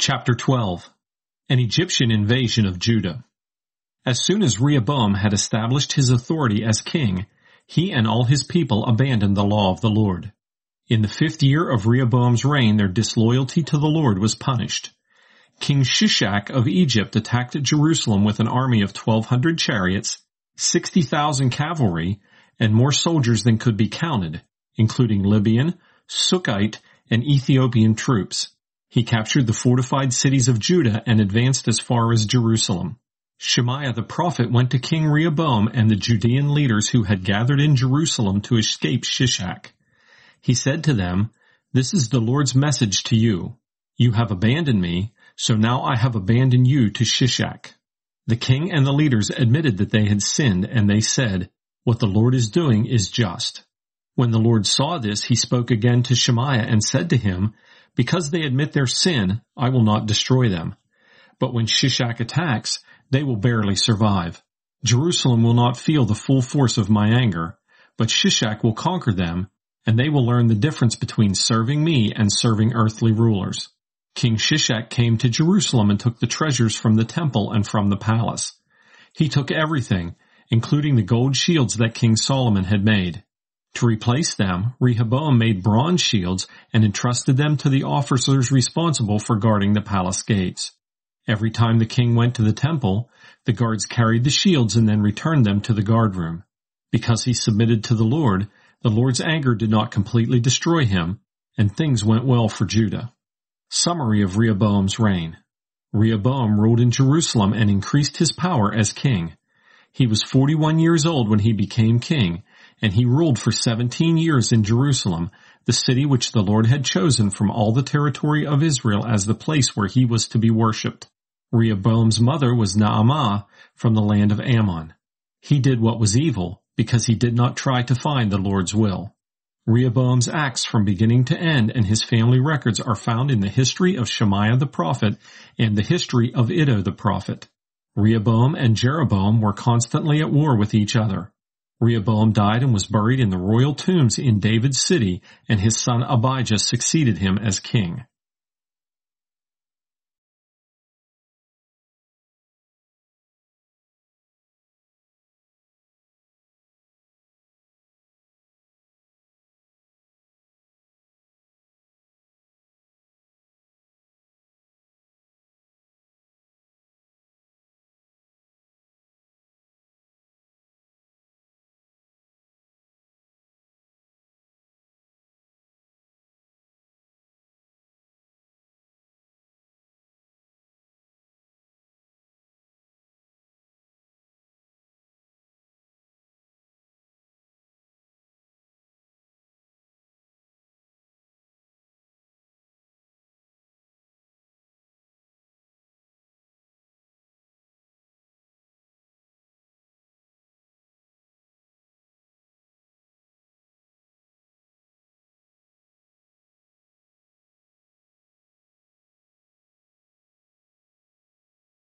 Chapter 12 An Egyptian Invasion of Judah As soon as Rehoboam had established his authority as king, he and all his people abandoned the law of the Lord. In the fifth year of Rehoboam's reign their disloyalty to the Lord was punished. King Shishak of Egypt attacked Jerusalem with an army of 1200 chariots, 60,000 cavalry, and more soldiers than could be counted, including Libyan, Sukkite, and Ethiopian troops. He captured the fortified cities of Judah and advanced as far as Jerusalem. Shemaiah the prophet went to King Rehoboam and the Judean leaders who had gathered in Jerusalem to escape Shishak. He said to them, This is the Lord's message to you. You have abandoned me, so now I have abandoned you to Shishak. The king and the leaders admitted that they had sinned and they said, What the Lord is doing is just. When the Lord saw this, he spoke again to Shemaiah and said to him, because they admit their sin, I will not destroy them. But when Shishak attacks, they will barely survive. Jerusalem will not feel the full force of my anger, but Shishak will conquer them, and they will learn the difference between serving me and serving earthly rulers. King Shishak came to Jerusalem and took the treasures from the temple and from the palace. He took everything, including the gold shields that King Solomon had made. To replace them, Rehoboam made bronze shields and entrusted them to the officers responsible for guarding the palace gates. Every time the king went to the temple, the guards carried the shields and then returned them to the guard room. Because he submitted to the Lord, the Lord's anger did not completely destroy him, and things went well for Judah. Summary of Rehoboam's reign. Rehoboam ruled in Jerusalem and increased his power as king. He was 41 years old when he became king, and he ruled for seventeen years in Jerusalem, the city which the Lord had chosen from all the territory of Israel as the place where he was to be worshipped. Rehoboam's mother was Naamah from the land of Ammon. He did what was evil, because he did not try to find the Lord's will. Rehoboam's acts from beginning to end and his family records are found in the history of Shemaiah the prophet and the history of Iddo the prophet. Rehoboam and Jeroboam were constantly at war with each other. Rehoboam died and was buried in the royal tombs in David's city, and his son Abijah succeeded him as king.